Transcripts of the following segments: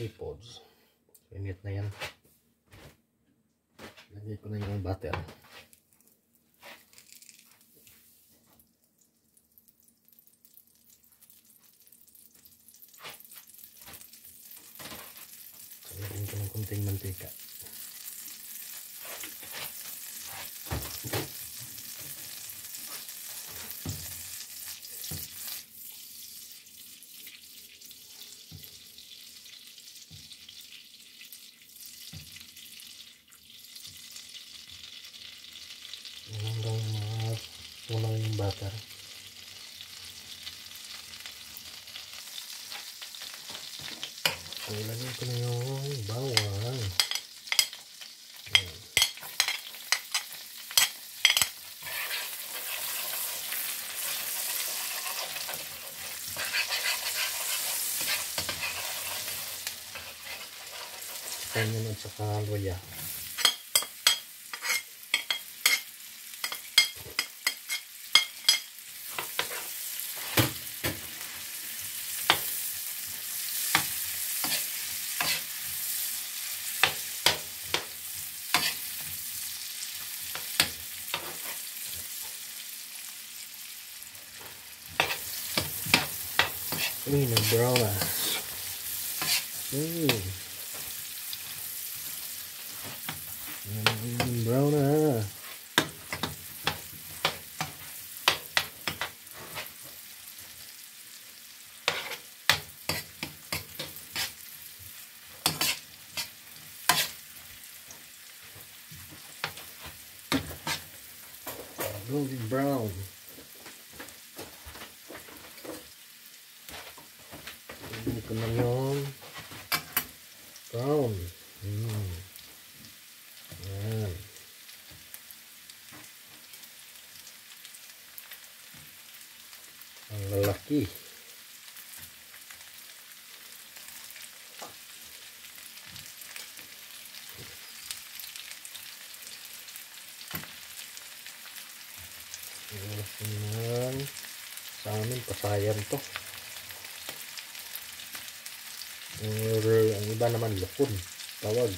mixed seafoods. Init na yan. Lagay ko na yung butter. Lagyan ko ng kunting mantika. hanggang matunaw yung butter. So, ilagay ko na yung bawang. Ayan. Ganyan at saka luya. Green umbrella. Green Queen hmm. umbrella. Golden brown. kemenyong daun hmm. nah. Or ang iba naman lukon. Tawag.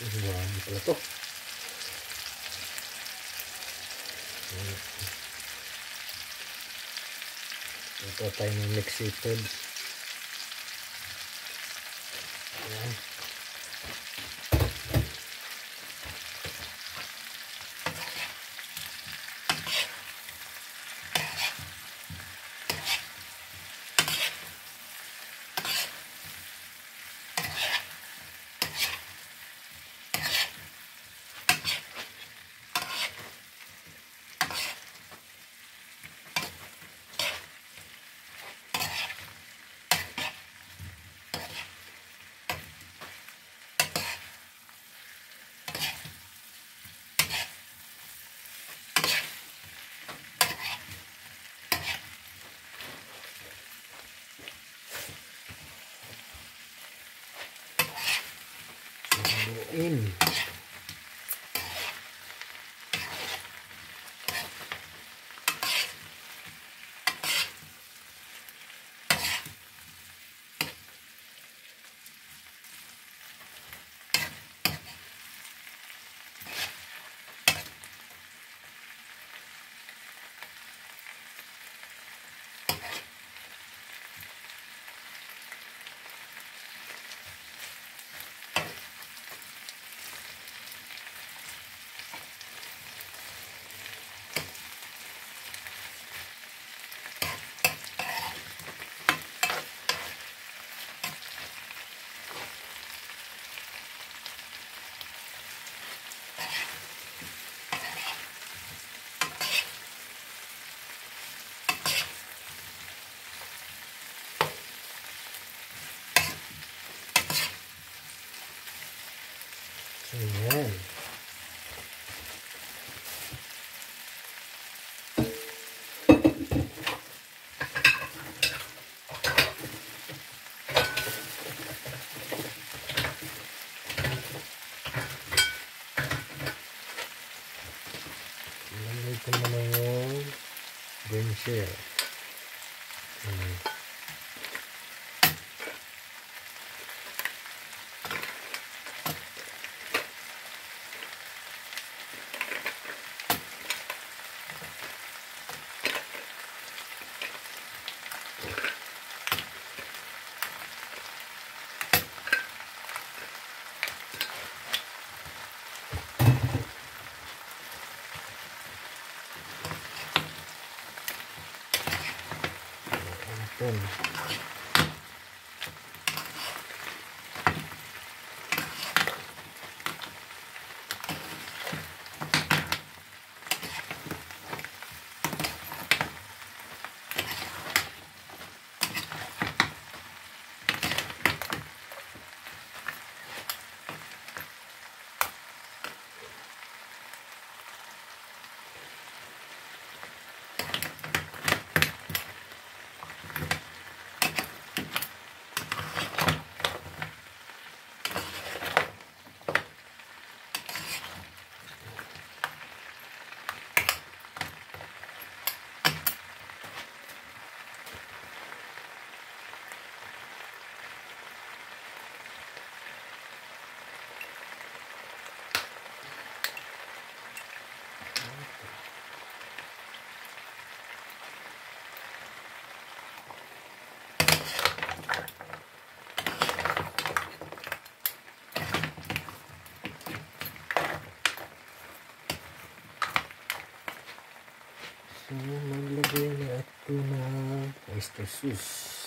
Marami pala to. Ito tayo ng mixed seafoods. in. natin na yung ring share. en el nombre de la tuna, es Jesús.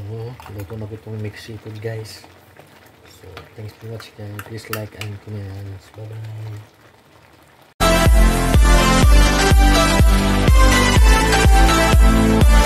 So luto na po itong mixed seafood guys. So thanks for watching and please like and comment. Bye bye